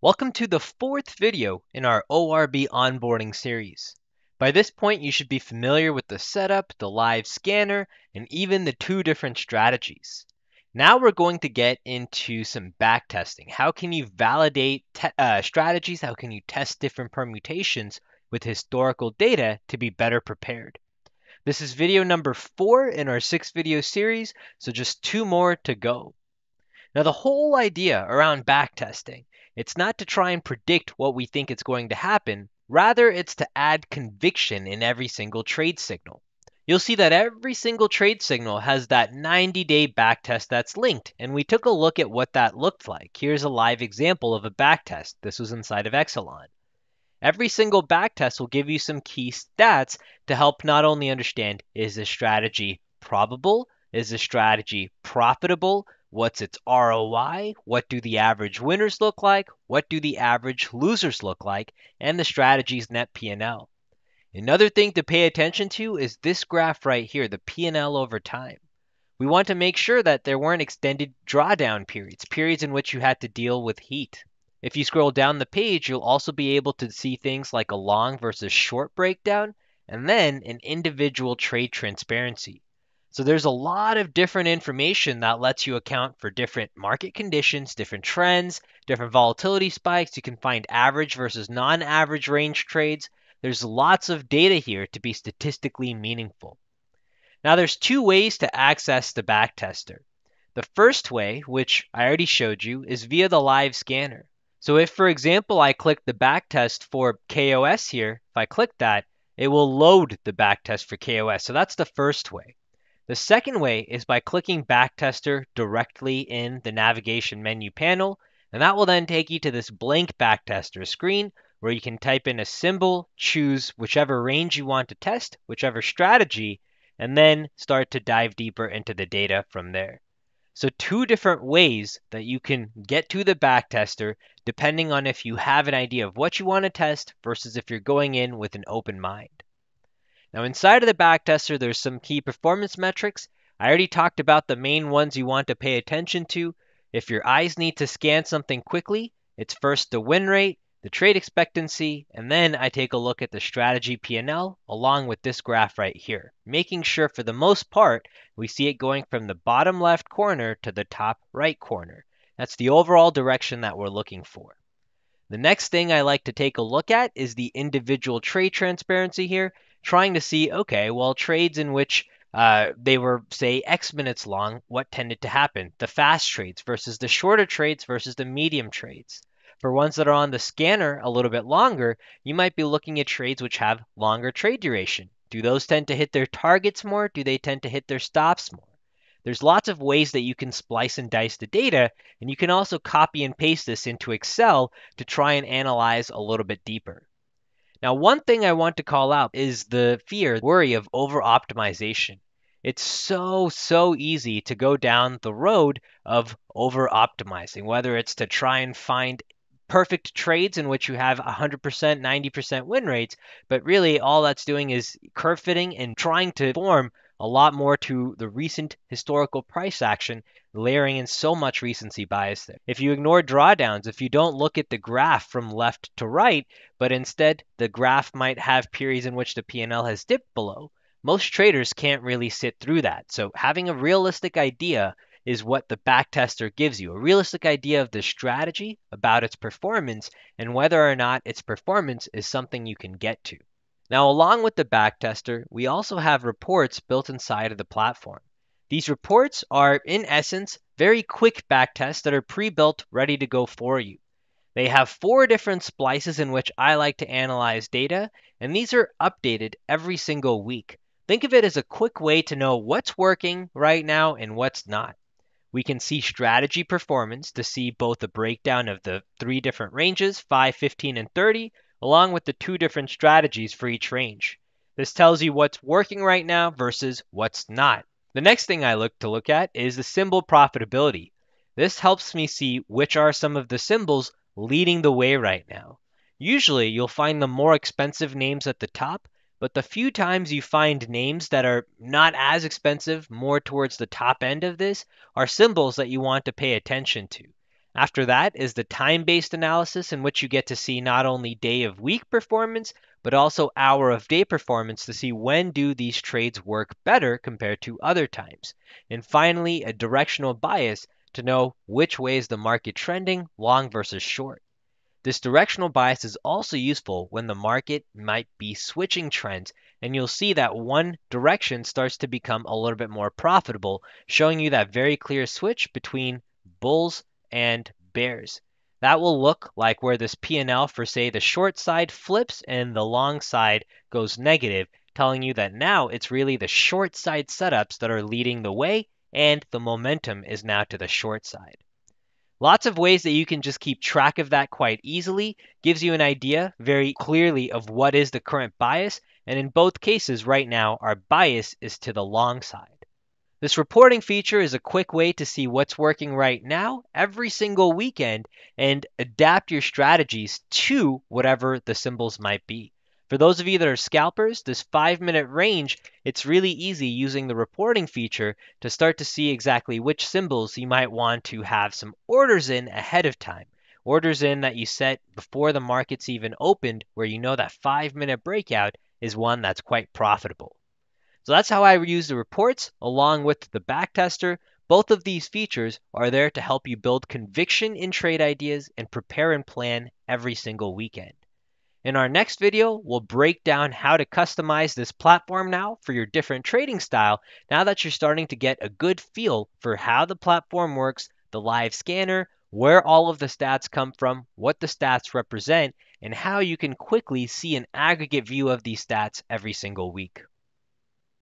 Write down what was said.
Welcome to the fourth video in our ORB onboarding series. By this point, you should be familiar with the setup, the live scanner, and even the two different strategies. Now we're going to get into some backtesting. How can you validate uh, strategies? How can you test different permutations with historical data to be better prepared? This is video number four in our six video series, so just two more to go. Now, the whole idea around backtesting, it's not to try and predict what we think is going to happen, rather it's to add conviction in every single trade signal. You'll see that every single trade signal has that 90-day backtest that's linked, and we took a look at what that looked like. Here's a live example of a backtest. This was inside of Exelon. Every single backtest will give you some key stats to help not only understand is this strategy probable, is this strategy profitable, What's its ROI? What do the average winners look like? What do the average losers look like? And the strategy's net P&L. Another thing to pay attention to is this graph right here, the P&L over time. We want to make sure that there weren't extended drawdown periods, periods in which you had to deal with heat. If you scroll down the page, you'll also be able to see things like a long versus short breakdown, and then an individual trade transparency. So there's a lot of different information that lets you account for different market conditions, different trends, different volatility spikes. You can find average versus non-average range trades. There's lots of data here to be statistically meaningful. Now there's two ways to access the backtester. The first way, which I already showed you, is via the live scanner. So if, for example, I click the backtest for KOS here, if I click that, it will load the backtest for KOS. So that's the first way. The second way is by clicking Backtester directly in the navigation menu panel, and that will then take you to this blank Backtester screen where you can type in a symbol, choose whichever range you want to test, whichever strategy, and then start to dive deeper into the data from there. So two different ways that you can get to the backtester depending on if you have an idea of what you want to test versus if you're going in with an open mind. Now inside of the backtester, there's some key performance metrics. I already talked about the main ones you want to pay attention to. If your eyes need to scan something quickly, it's first the win rate, the trade expectancy, and then I take a look at the strategy P&L along with this graph right here, making sure for the most part we see it going from the bottom left corner to the top right corner. That's the overall direction that we're looking for. The next thing I like to take a look at is the individual trade transparency here trying to see, okay, well, trades in which uh, they were, say, X minutes long, what tended to happen? The fast trades versus the shorter trades versus the medium trades. For ones that are on the scanner a little bit longer, you might be looking at trades which have longer trade duration. Do those tend to hit their targets more? Do they tend to hit their stops more? There's lots of ways that you can splice and dice the data, and you can also copy and paste this into Excel to try and analyze a little bit deeper. Now, one thing I want to call out is the fear, worry of over optimization. It's so, so easy to go down the road of over optimizing, whether it's to try and find perfect trades in which you have 100%, 90% win rates, but really all that's doing is curve fitting and trying to form a lot more to the recent historical price action, layering in so much recency bias there. If you ignore drawdowns, if you don't look at the graph from left to right, but instead the graph might have periods in which the P&L has dipped below, most traders can't really sit through that. So having a realistic idea is what the backtester gives you a realistic idea of the strategy, about its performance, and whether or not its performance is something you can get to. Now, along with the backtester, we also have reports built inside of the platform. These reports are, in essence, very quick backtests that are pre-built, ready to go for you. They have four different splices in which I like to analyze data, and these are updated every single week. Think of it as a quick way to know what's working right now and what's not. We can see strategy performance to see both the breakdown of the three different ranges, 5, 15, and 30, along with the two different strategies for each range. This tells you what's working right now versus what's not. The next thing I look to look at is the symbol profitability. This helps me see which are some of the symbols leading the way right now. Usually you'll find the more expensive names at the top, but the few times you find names that are not as expensive, more towards the top end of this, are symbols that you want to pay attention to. After that is the time-based analysis in which you get to see not only day of week performance, but also hour of day performance to see when do these trades work better compared to other times. And finally, a directional bias to know which way is the market trending, long versus short. This directional bias is also useful when the market might be switching trends and you'll see that one direction starts to become a little bit more profitable, showing you that very clear switch between bulls and bears. That will look like where this P&L for say the short side flips and the long side goes negative, telling you that now it's really the short side setups that are leading the way and the momentum is now to the short side. Lots of ways that you can just keep track of that quite easily gives you an idea very clearly of what is the current bias, and in both cases right now, our bias is to the long side. This reporting feature is a quick way to see what's working right now every single weekend and adapt your strategies to whatever the symbols might be. For those of you that are scalpers, this five minute range, it's really easy using the reporting feature to start to see exactly which symbols you might want to have some orders in ahead of time. Orders in that you set before the market's even opened, where you know that five minute breakout is one that's quite profitable. So that's how I use the reports along with the backtester. Both of these features are there to help you build conviction in trade ideas and prepare and plan every single weekend. In our next video, we'll break down how to customize this platform now for your different trading style now that you're starting to get a good feel for how the platform works, the live scanner, where all of the stats come from, what the stats represent, and how you can quickly see an aggregate view of these stats every single week.